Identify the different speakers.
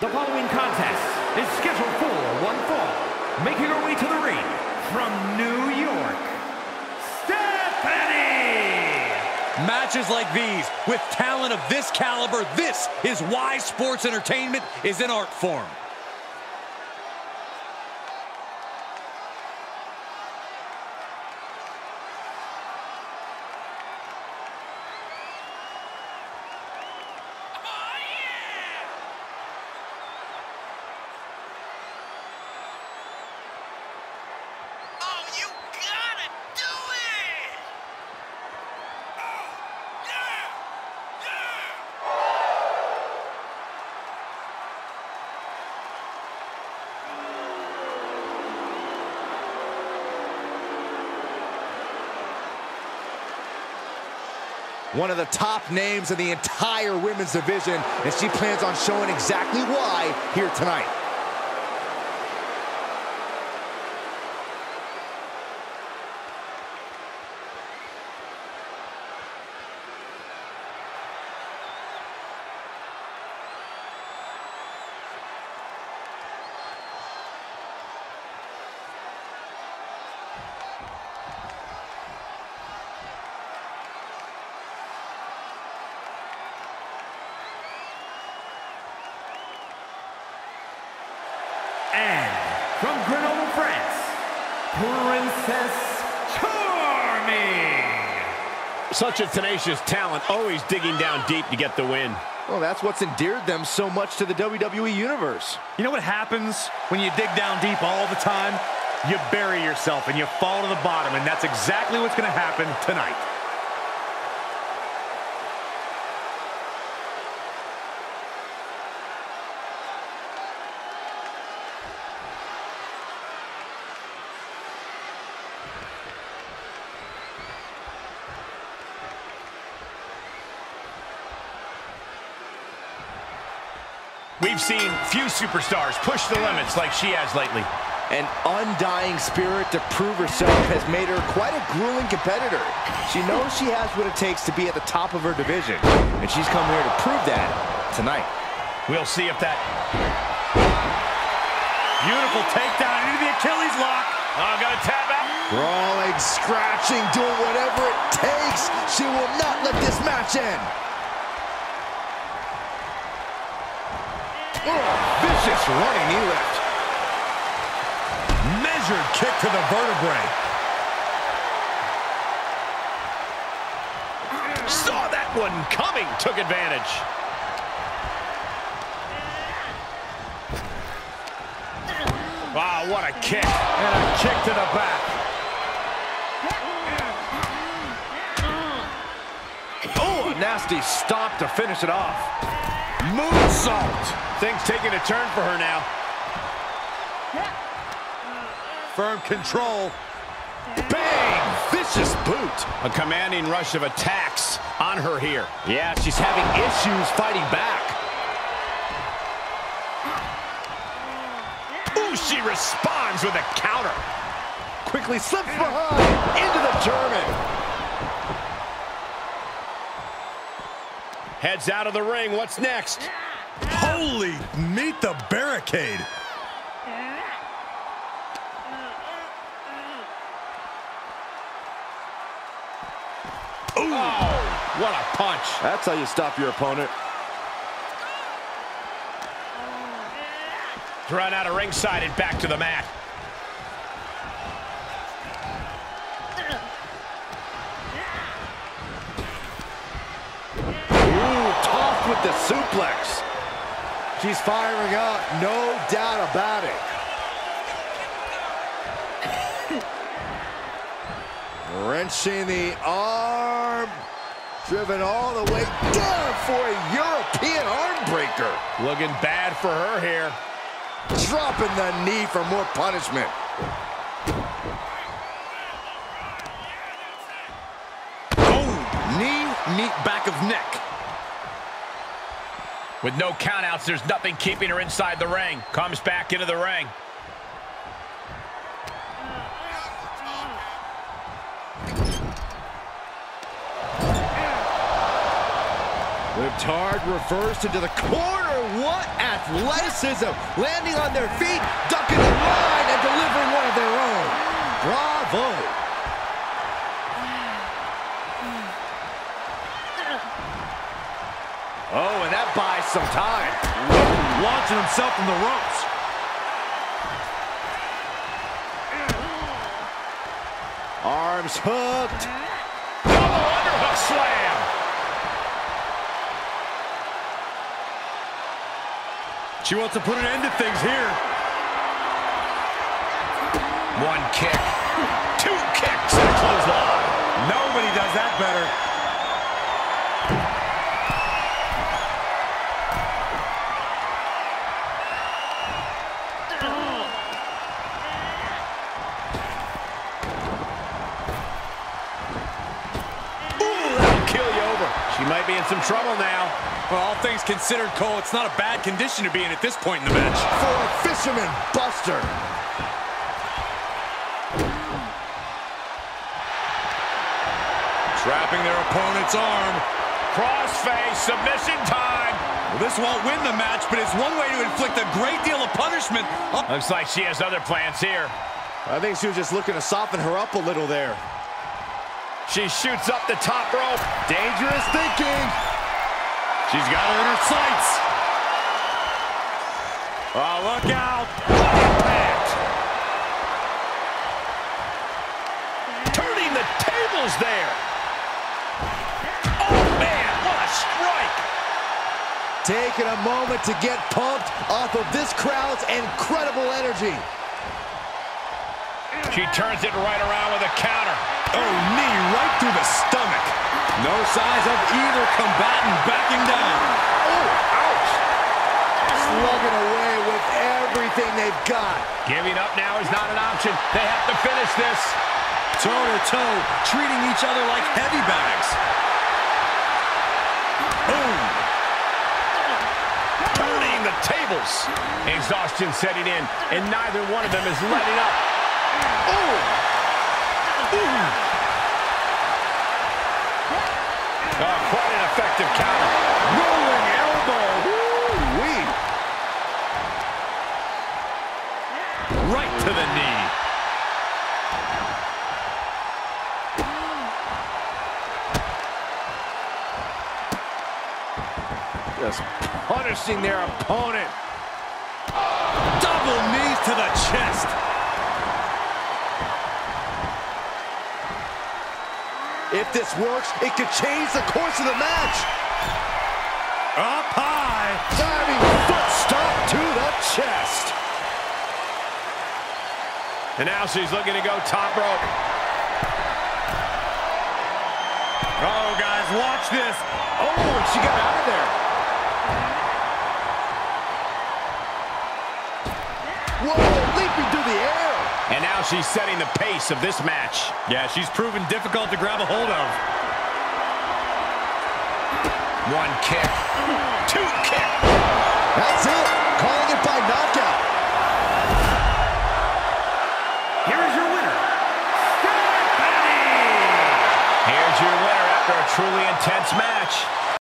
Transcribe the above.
Speaker 1: The following contest is scheduled for one fall. Making her way to the ring from New York, Stephanie!
Speaker 2: Matches like these, with talent of this caliber, this is why sports entertainment is an art form.
Speaker 3: One of the top names in the entire women's division, and she plans on showing exactly why here tonight.
Speaker 1: And from Grenoble, France, Princess Charming!
Speaker 4: Such a tenacious talent, always digging down deep to get the win.
Speaker 3: Well, that's what's endeared them so much to the WWE Universe.
Speaker 2: You know what happens when you dig down deep all the time? You bury yourself and you fall to the bottom, and that's exactly what's going to happen tonight.
Speaker 4: We've seen few superstars push the limits like she has lately.
Speaker 3: An undying spirit to prove herself has made her quite a grueling competitor. She knows she has what it takes to be at the top of her division, and she's come here to prove that tonight.
Speaker 4: We'll see if that...
Speaker 2: Beautiful takedown into the Achilles lock.
Speaker 4: Oh, gonna tap out.
Speaker 3: Brawling, scratching, doing whatever it takes. She will not let this match end. Oh, vicious running knee lift.
Speaker 2: Measured kick to the vertebrae.
Speaker 4: Saw that one coming, took advantage. Wow, what a kick.
Speaker 2: And a kick to the back.
Speaker 3: Oh, nasty stop to finish it off.
Speaker 4: Moonsault. Things taking a turn for her now.
Speaker 2: Firm control.
Speaker 3: Bang! Vicious boot.
Speaker 4: A commanding rush of attacks on her here.
Speaker 3: Yeah, she's having issues fighting back.
Speaker 4: Ooh, she responds with a counter.
Speaker 3: Quickly slips behind into the German.
Speaker 4: Heads out of the ring. What's next?
Speaker 2: Holy, meet the barricade.
Speaker 4: Ooh, what a punch.
Speaker 3: That's how you stop your opponent.
Speaker 4: Thrown out of ringside and back to the mat.
Speaker 3: Ooh, tossed with the suplex. She's firing up, no doubt about it. Wrenching the arm. Driven all the way down for a European arm breaker.
Speaker 4: Looking bad for her here.
Speaker 3: Dropping the knee for more punishment.
Speaker 2: Oh, knee, knee, back of neck.
Speaker 4: With no countouts, there's nothing keeping her inside the ring. Comes back into the ring.
Speaker 3: Hard, reversed into the corner. What athleticism! Landing on their feet, ducking the line, and delivering one of their own. Bravo! Some time.
Speaker 2: Launching himself from the ropes.
Speaker 3: Arms hooked.
Speaker 4: Double underhook slam.
Speaker 2: She wants to put an end to things here.
Speaker 4: One kick. Two kicks and a clothesline.
Speaker 2: Nobody does that better.
Speaker 4: She might be in some trouble now.
Speaker 2: Well, all things considered, Cole, it's not a bad condition to be in at this point in the match.
Speaker 3: For a fisherman buster.
Speaker 2: Trapping their opponent's arm.
Speaker 4: Crossface submission time.
Speaker 2: Well, this won't win the match, but it's one way to inflict a great deal of punishment.
Speaker 4: Looks like she has other plans here.
Speaker 3: I think she was just looking to soften her up a little there.
Speaker 4: She shoots up the top rope.
Speaker 3: Dangerous thinking.
Speaker 2: She's got her in her sights. Oh, look out.
Speaker 4: Impact. Turning the tables there. Oh, man, what a strike.
Speaker 3: Taking a moment to get pumped off of this crowd's incredible energy.
Speaker 4: She turns it right around with a counter.
Speaker 2: Oh, knee right through the stomach. No signs of either combatant backing down.
Speaker 3: Oh, ouch. Slugging away with everything they've got.
Speaker 4: Giving up now is not an option. They have to finish this.
Speaker 2: Toe to toe, treating each other like heavy bags. Boom.
Speaker 4: Turning the tables. Exhaustion setting in, and neither one of them is letting up. Oh, quite an effective counter.
Speaker 3: Rolling elbow. Woo-wee.
Speaker 2: Right to the knee.
Speaker 3: Just punishing their opponent.
Speaker 2: Double knees to the chest.
Speaker 3: If this works, it could change the course of the match.
Speaker 2: Up high.
Speaker 3: Diving foot stomp to the chest.
Speaker 4: And now she's looking to go top rope.
Speaker 2: Oh, guys, watch this.
Speaker 3: Oh, and she got out of there. Whoa, leaping through the air.
Speaker 4: And now she's setting the pace of this match.
Speaker 2: Yeah, she's proven difficult to grab a hold of.
Speaker 4: One kick. Two kick.
Speaker 3: That's it. Calling it by knockout.
Speaker 2: Here is your winner, Stephanie.
Speaker 4: Here's your winner after a truly intense match.